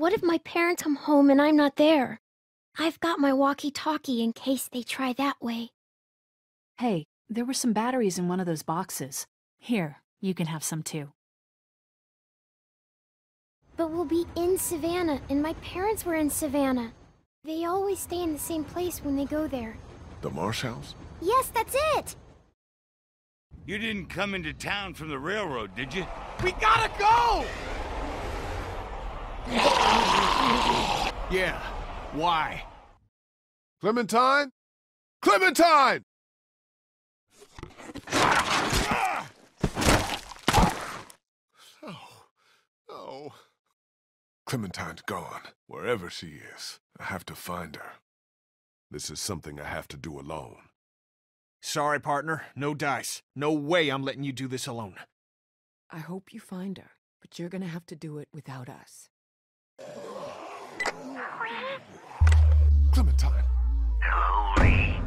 what if my parents come home and I'm not there? I've got my walkie-talkie in case they try that way. Hey, there were some batteries in one of those boxes. Here, you can have some too. But we'll be in Savannah, and my parents were in Savannah. They always stay in the same place when they go there. The Marsh House? Yes, that's it! You didn't come into town from the railroad, did you? We gotta go! Yeah, why? Clementine? Clementine! Oh, oh. Clementine's gone, wherever she is. I have to find her. This is something I have to do alone. Sorry, partner. No dice. No way I'm letting you do this alone. I hope you find her, but you're gonna have to do it without us. Clementine! Hello, Lee.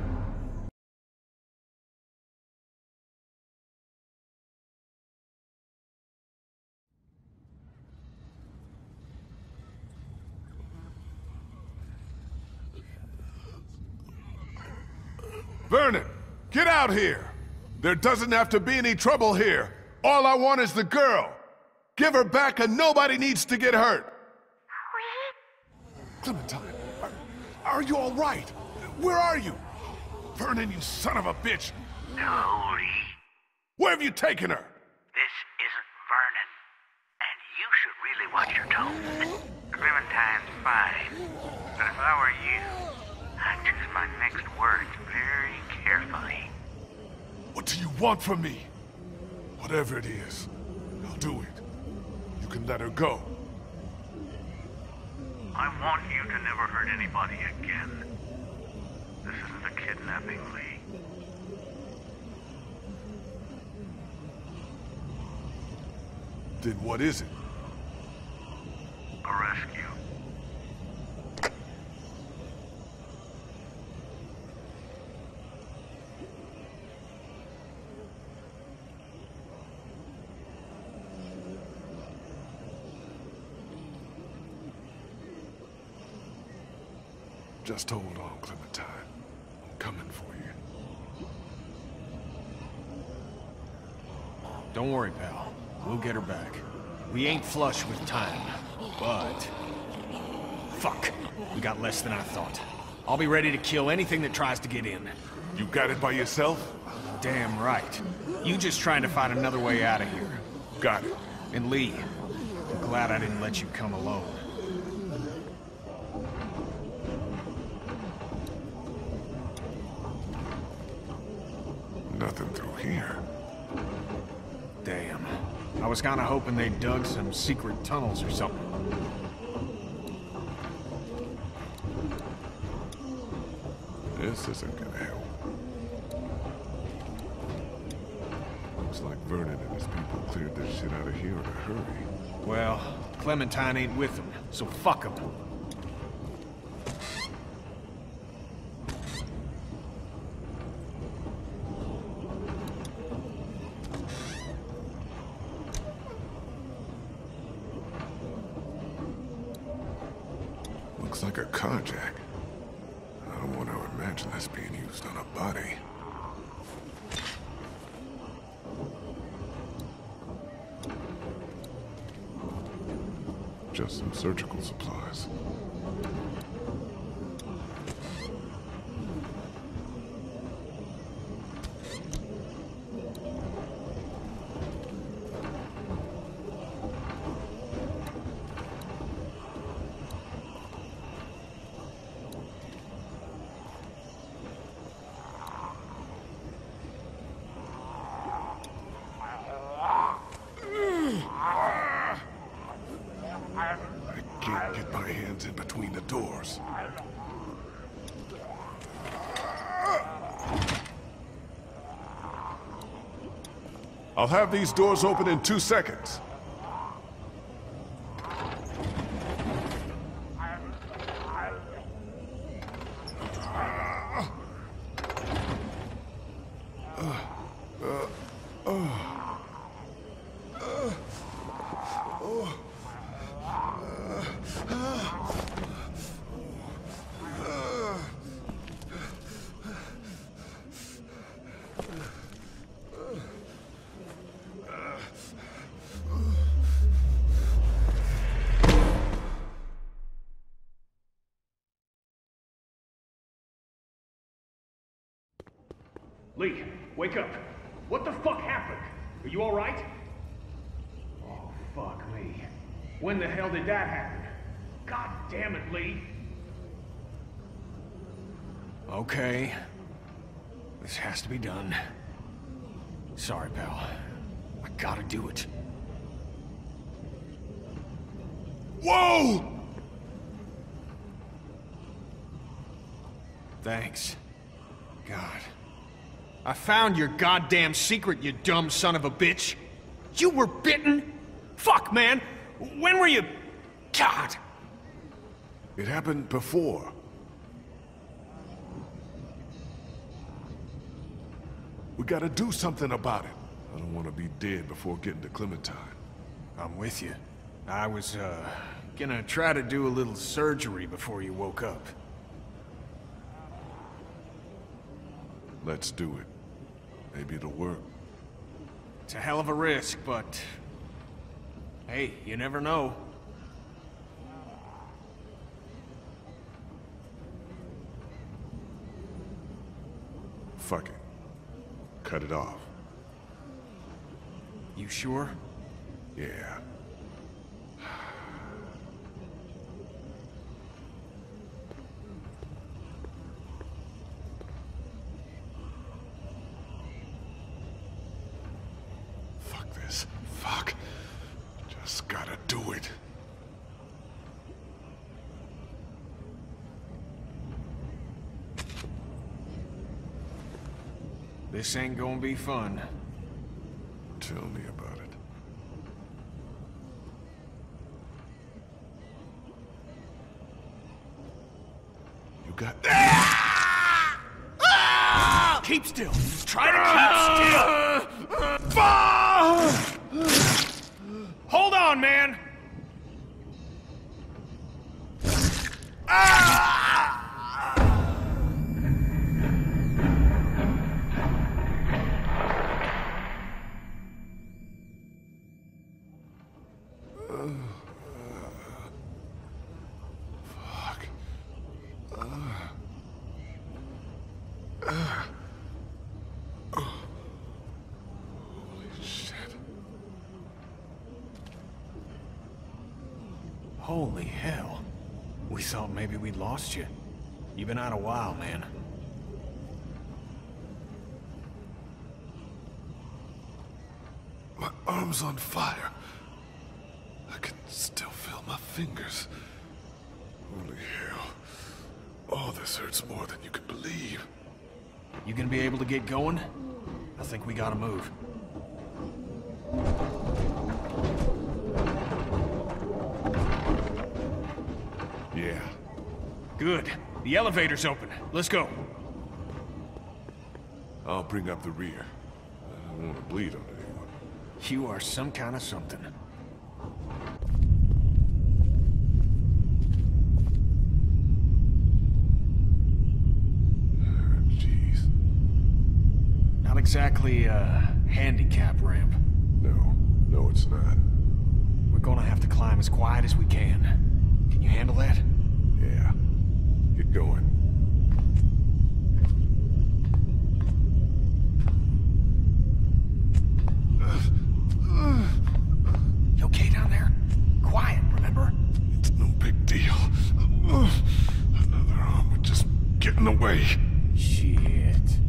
Vernon, get out here! There doesn't have to be any trouble here. All I want is the girl. Give her back and nobody needs to get hurt. Clementine, are, you all right? Where are you? Vernon, you son of a bitch! Hello, Lee. Where have you taken her? This isn't Vernon. And you should really watch your tone. Clementine's fine. But if I were you, I'd choose my next words very carefully. What do you want from me? Whatever it is, I'll do it. You can let her go. I want you to never hurt anybody again. This isn't a kidnapping, Lee. Then what is it? A rescue. Just hold on, Clementine. I'm coming for you. Don't worry, pal. We'll get her back. We ain't flush with time, but... Fuck. We got less than I thought. I'll be ready to kill anything that tries to get in. You got it by yourself? Damn right. You just trying to find another way out of here. Got it. And Lee, I'm glad I didn't let you come alone. Here. Damn. I was kinda hoping they dug some secret tunnels or something. This isn't gonna help. Looks like Vernon and his people cleared this shit out of here in a hurry. Well, Clementine ain't with them, so fuck them. Looks like a carjack. I don't want to imagine this being used on a body. Just some surgical supplies. I can't get my hands in between the doors. I'll have these doors open in two seconds. Lee, wake up. What the fuck happened? Are you alright? Oh, fuck me. When the hell did that happen? God damn it, Lee. Okay. This has to be done. Sorry, pal. I gotta do it. Whoa! Thanks. God. I found your goddamn secret, you dumb son of a bitch. You were bitten? Fuck, man. When were you... God. It happened before. We gotta do something about it. I don't want to be dead before getting to Clementine. I'm with you. I was, uh, gonna try to do a little surgery before you woke up. Let's do it. Maybe it'll work. It's a hell of a risk, but... Hey, you never know. Fuck it. Cut it off. You sure? Yeah. Fuck this. Fuck. Just gotta do it. This ain't gonna be fun. Tell me about it. On, man. We thought maybe we'd lost you. You've been out a while, man. My arm's on fire. I can still feel my fingers. Holy hell. All this hurts more than you can believe. You gonna be able to get going? I think we gotta move. Good. The elevator's open. Let's go. I'll bring up the rear. I don't want to bleed on anyone. You are some kind of something. Jeez. Not exactly a handicap ramp. No. No, it's not. We're gonna have to climb as quiet as we can. Can you handle that? Going. You okay down there? Quiet, remember? It's no big deal. Another arm would just get in the way. Shit.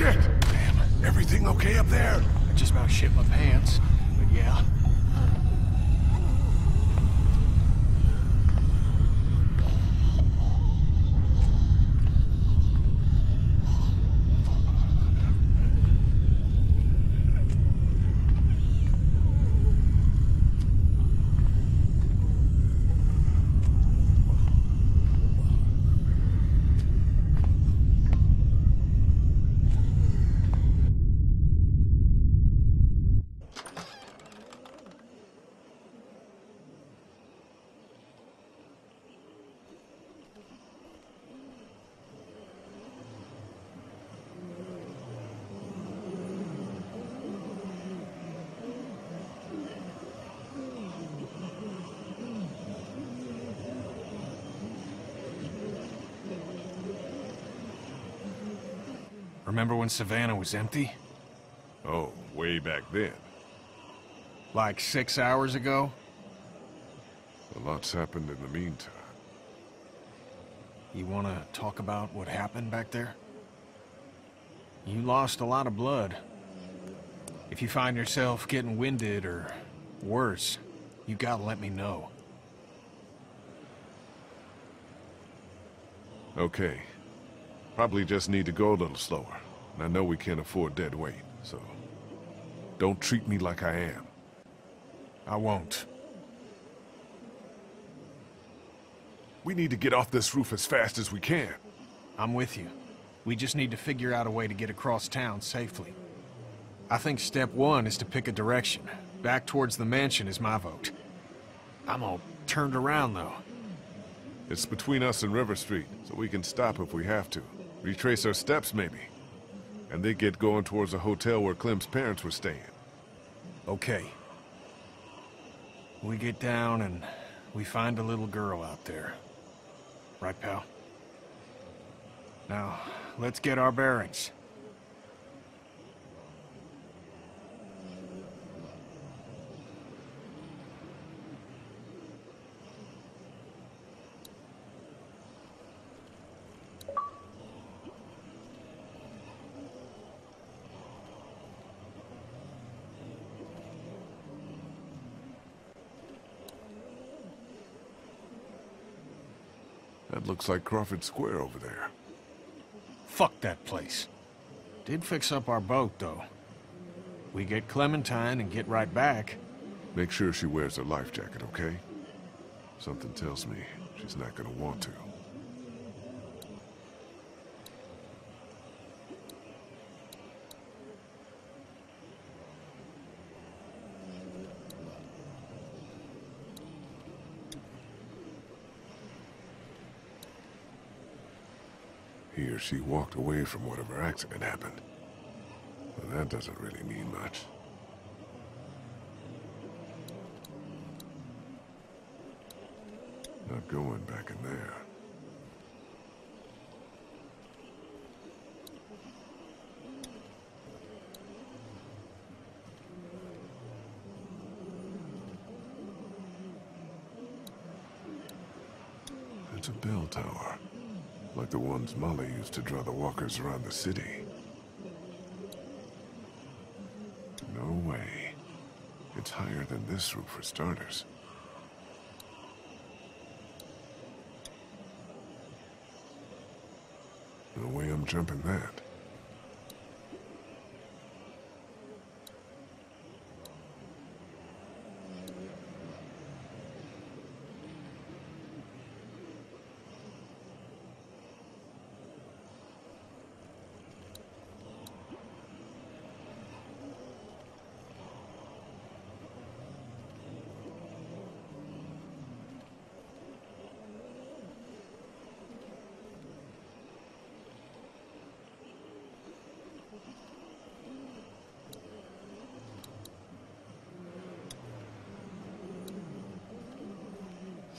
Shit! Damn. Everything okay up there? I just about shit my pants. But yeah. Remember when Savannah was empty? Oh, way back then. Like six hours ago? A lot's happened in the meantime. You want to talk about what happened back there? You lost a lot of blood. If you find yourself getting winded or worse, you gotta let me know. Okay. Probably just need to go a little slower. And I know we can't afford dead weight, so... Don't treat me like I am. I won't. We need to get off this roof as fast as we can. I'm with you. We just need to figure out a way to get across town safely. I think step one is to pick a direction. Back towards the mansion is my vote. I'm all turned around, though. It's between us and River Street, so we can stop if we have to. Retrace our steps, maybe. And they get going towards the hotel where Clem's parents were staying. Okay. We get down and we find a little girl out there. Right, pal? Now, let's get our bearings. That looks like Crawford Square over there. Fuck that place. Did fix up our boat, though. We get Clementine and get right back. Make sure she wears a life jacket, okay? Something tells me she's not gonna want to. She walked away from whatever accident happened. But that doesn't really mean much. Not going back in there. It's a bell tower. Like the ones Molly used to draw the walkers around the city. No way. It's higher than this roof for starters. No way I'm jumping that.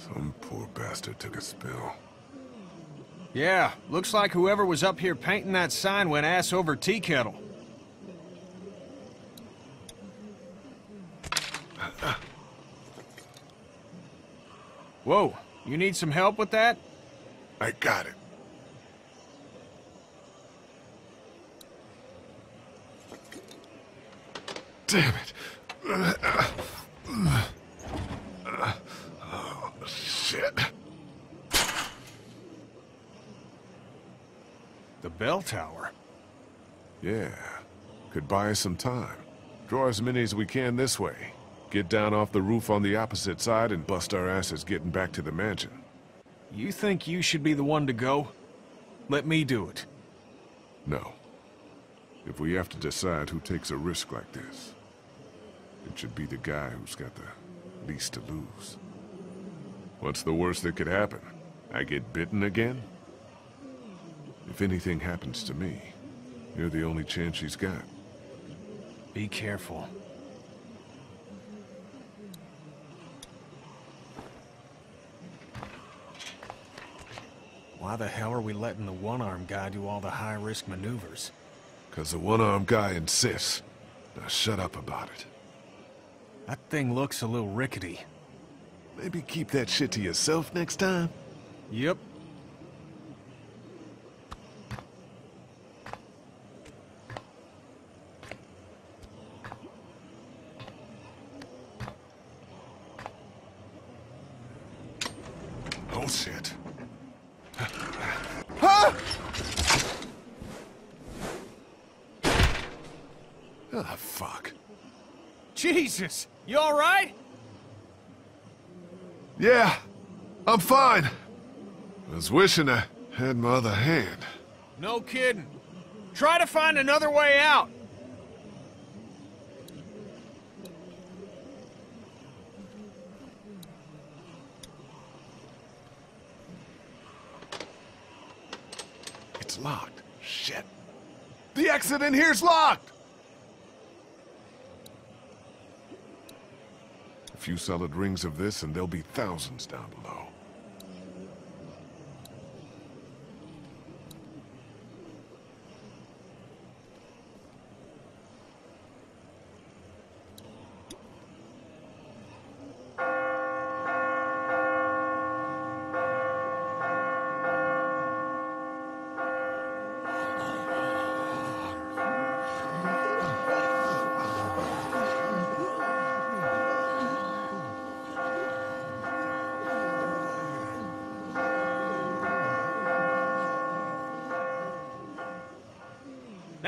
Some poor bastard took a spill. Yeah, looks like whoever was up here painting that sign went ass over tea kettle. Whoa, you need some help with that? I got it. Damn it. Oh, shit. The bell tower. Yeah. Could buy us some time. Draw as many as we can this way. Get down off the roof on the opposite side and bust our asses getting back to the mansion. You think you should be the one to go? Let me do it. No. If we have to decide who takes a risk like this, it should be the guy who's got the least to lose. What's the worst that could happen? I get bitten again? If anything happens to me, you're the only chance she's got. Be careful. Why the hell are we letting the one-armed guy do all the high-risk maneuvers? Because the one-armed guy insists. Now shut up about it. That thing looks a little rickety. Maybe keep that shit to yourself next time? Yep. Oh, shit. huh? Ah, fuck. Jesus! You alright? Yeah, I'm fine. I was wishing I had my other hand. No kidding. Try to find another way out. It's locked. Shit. The exit in here's locked! Few solid rings of this and there'll be thousands down below.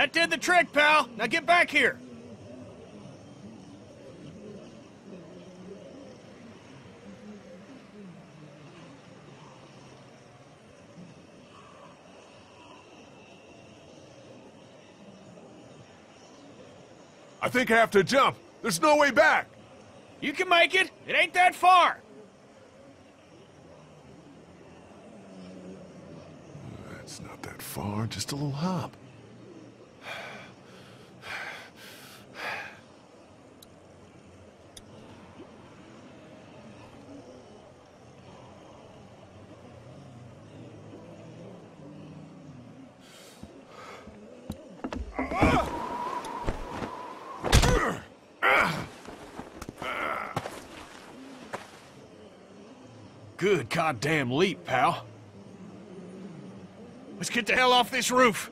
That did the trick, pal. Now get back here. I think I have to jump. There's no way back. You can make it. It ain't that far. That's not that far, just a little hop. Good goddamn leap, pal. Let's get the hell off this roof.